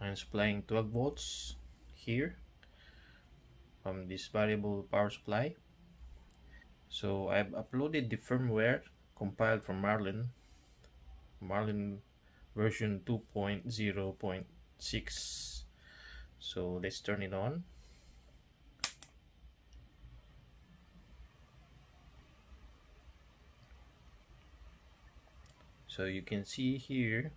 I'm supplying 12 volts here from this variable power supply. So I've uploaded the firmware compiled from Marlin Marlin version 2.0.6 so let's turn it on. So you can see here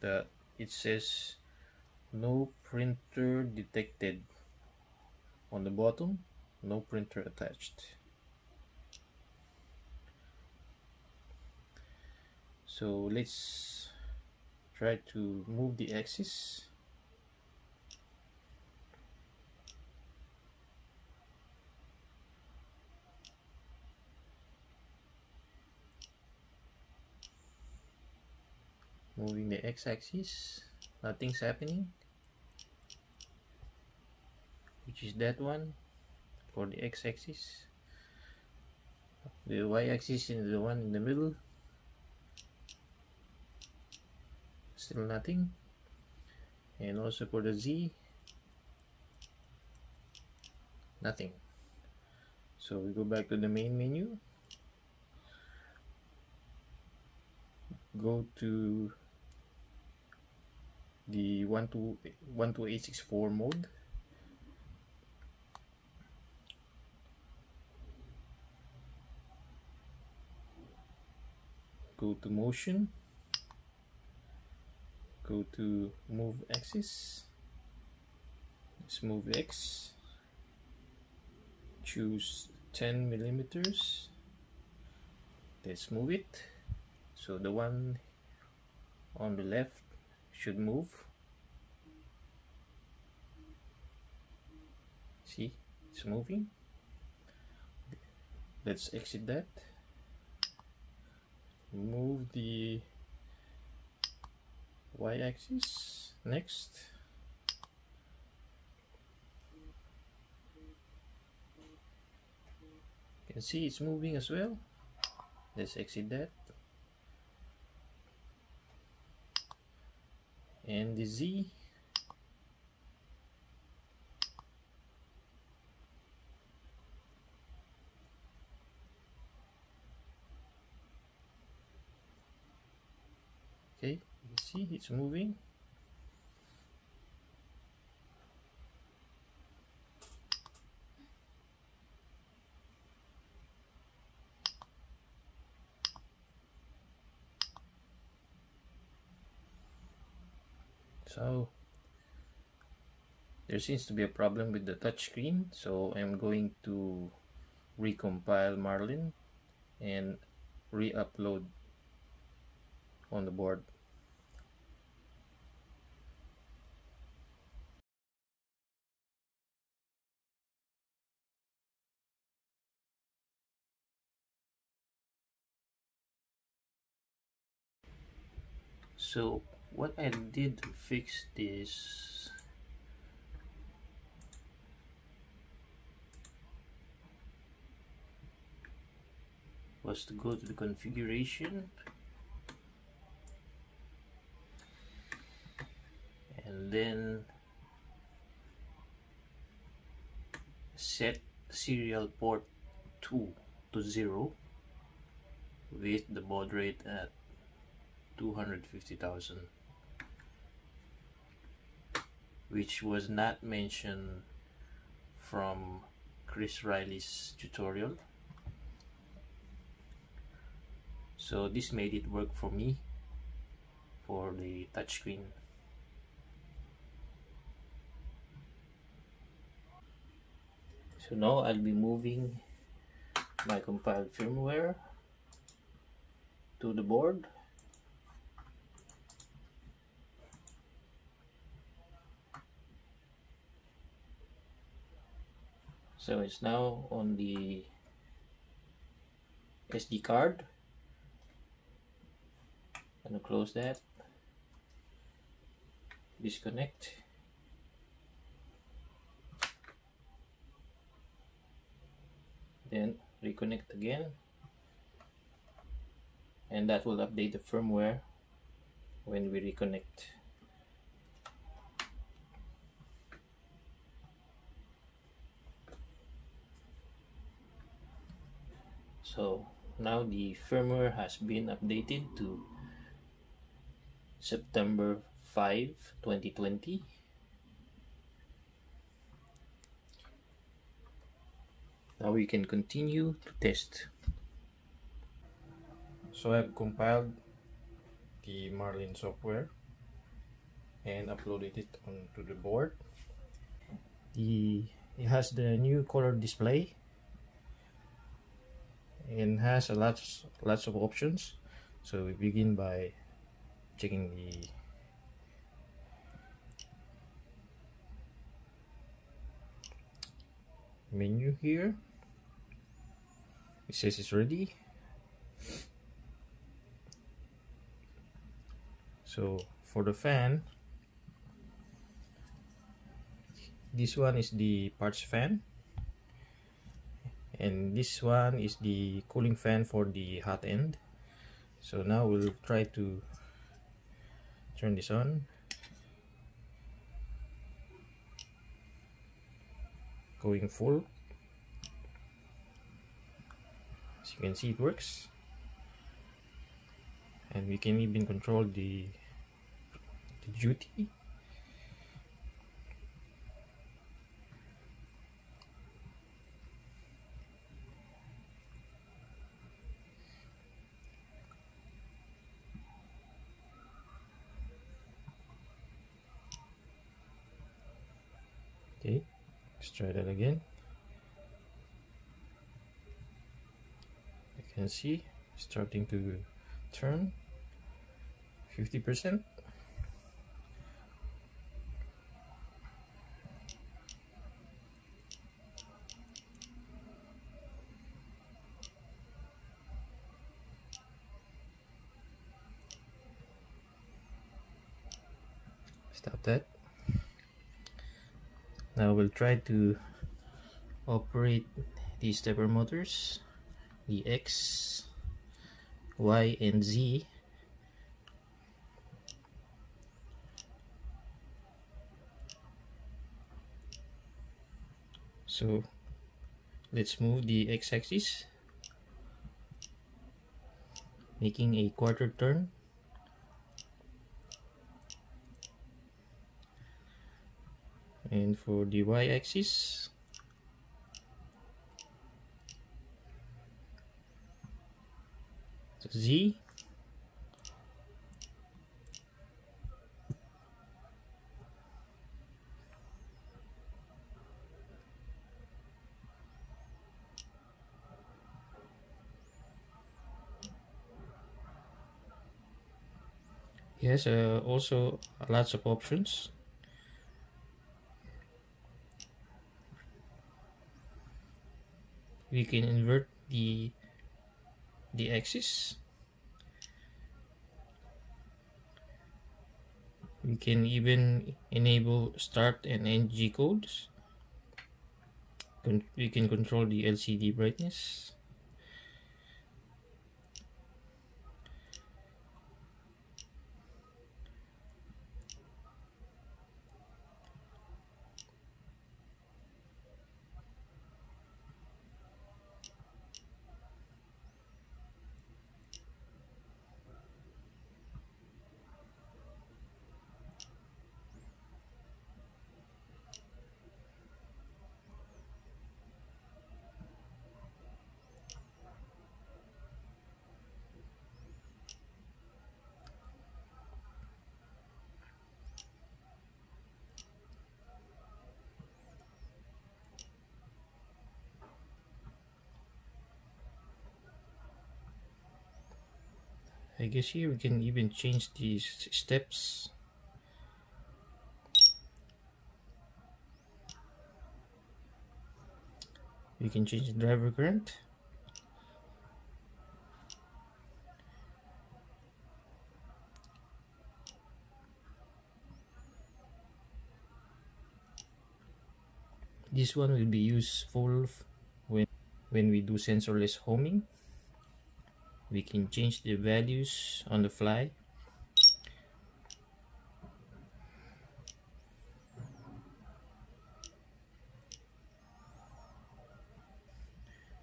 that it says no printer detected. On the bottom no printer attached. So let's try to move the axis. Moving the x-axis nothing's happening which is that one for the x-axis. The y-axis is the one in the middle. Still nothing. And also for the z nothing. So we go back to the main menu. Go to the 12864 mode go to motion. Go to move axis. Let's move X. Choose 10 millimeters. Let's move it. So the one on the left should move. See it's moving. Let's exit that move the y-axis. Next. You can see it's moving as well. Let's exit that. And the Z okay you see it's moving. So there seems to be a problem with the touchscreen so I'm going to recompile Marlin and re-upload on the board so what I did to fix this was to go to the configuration. And then set serial port 2 to 0 with the baud rate at 250,000 which was not mentioned from Chris Riley's tutorial. So this made it work for me for the touchscreen. So now I'll be moving my compiled firmware to the board so it's now on the SD card. I'm gonna close that. Disconnect. Then reconnect again. And that will update the firmware when we reconnect so now the firmware has been updated to September 5 2020 now we can continue to test. So I've compiled the Marlin software and uploaded it onto the board. The it has the new color display and has a lots lots of options. So we begin by checking the menu here. It says it's ready. So for the fan this one is the parts fan and this one is the cooling fan for the hot end. So now we'll try to turn this on. Going full. As you can see it works. And we can even control the, the duty let's try that again. You can see starting to turn 50 percent stop that now we'll try to operate these stepper motors the X Y and Z. So let's move the x-axis making a quarter turn and for the y-axis? Z? Yes uh, also lots of options we can invert the the axis. We can even enable start and end G codes. We can control the LCD brightness I guess here we can hmm. even change these steps. We can change the driver current. This one will be useful when when we do sensorless homing we can change the values on the fly.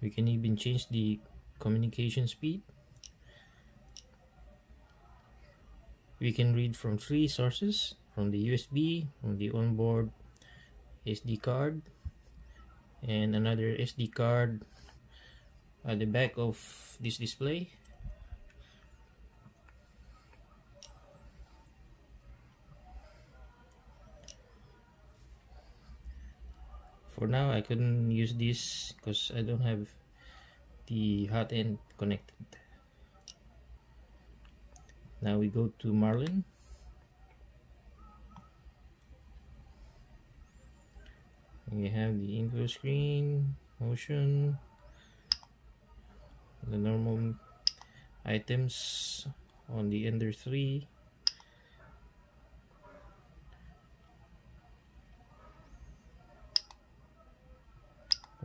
We can even change the communication speed. We can read from three sources from the USB from the onboard SD card and another SD card at the back of this display. For now I couldn't use this because I don't have the hot end connected. Now we go to Marlin. We have the info screen motion the normal items on the Ender 3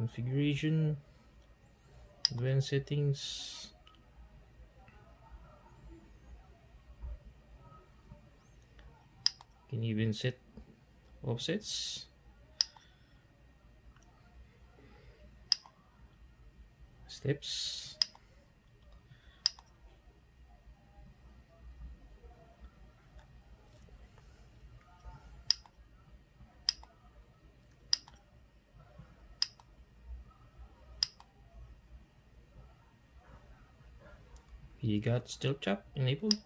configuration advanced settings. Can even set offsets. Steps You got StealthChop enabled